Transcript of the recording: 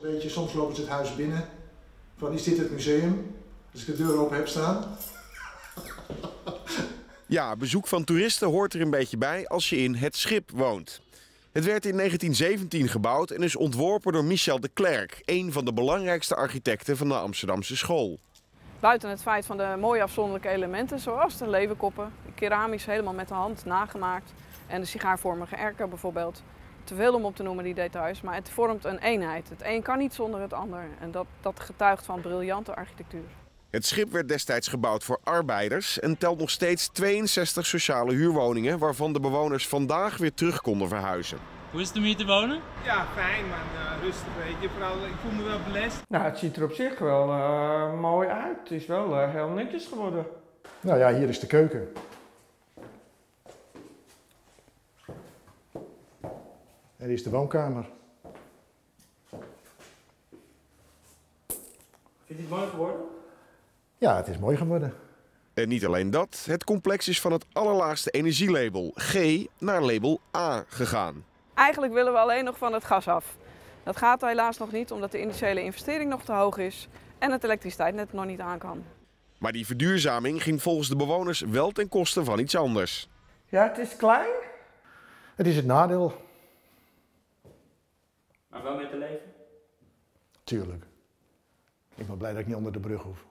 Weet je, soms lopen ze het huis binnen. Van, is dit het museum? Als ik de deur open heb staan. Ja, bezoek van toeristen hoort er een beetje bij als je in het schip woont. Het werd in 1917 gebouwd en is ontworpen door Michel de Klerk, een van de belangrijkste architecten van de Amsterdamse school. Buiten het feit van de mooie afzonderlijke elementen, zoals de leeuwenkoppen, keramisch helemaal met de hand nagemaakt en de sigaarvormige erken bijvoorbeeld. Te veel om op te noemen die details, maar het vormt een eenheid. Het een kan niet zonder het ander en dat, dat getuigt van briljante architectuur. Het schip werd destijds gebouwd voor arbeiders en telt nog steeds 62 sociale huurwoningen, waarvan de bewoners vandaag weer terug konden verhuizen. Hoe is het om hier te wonen? Ja, fijn man. Uh, rustig weet je. Vooral, ik voel me wel belest. Nou, het ziet er op zich wel uh, mooi uit. Het is wel uh, heel netjes geworden. Nou ja, hier is de keuken. En is de woonkamer. Vind je het mooi geworden? Ja, het is mooi geworden. En niet alleen dat, het complex is van het allerlaagste energielabel G naar label A gegaan. Eigenlijk willen we alleen nog van het gas af. Dat gaat helaas nog niet omdat de initiële investering nog te hoog is en het elektriciteitsnet nog niet aan kan. Maar die verduurzaming ging volgens de bewoners wel ten koste van iets anders. Ja, het is klein. Het is het nadeel. Maar wel met te leven? Tuurlijk. Ik ben blij dat ik niet onder de brug hoef.